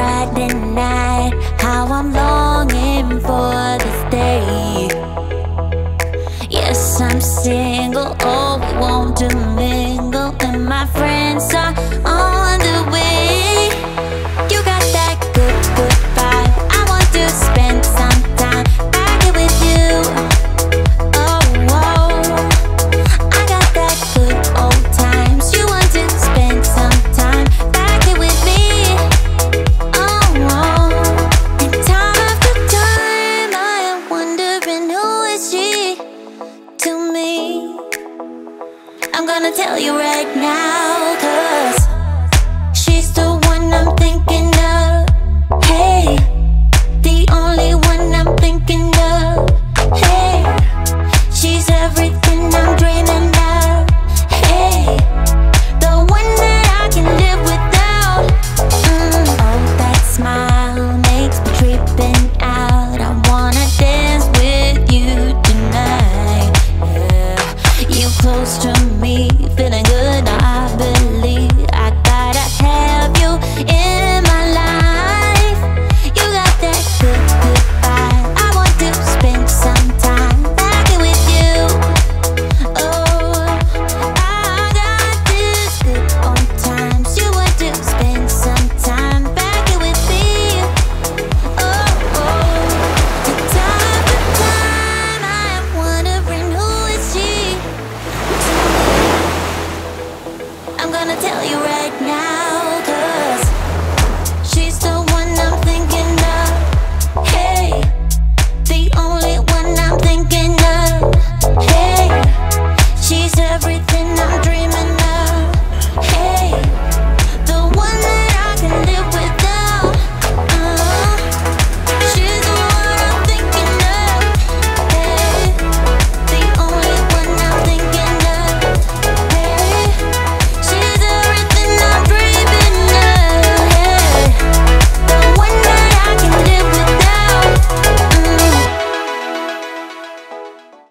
Friday night. How I'm longing for this day. Yes, I'm single oh, gonna tell you right now. gonna tell you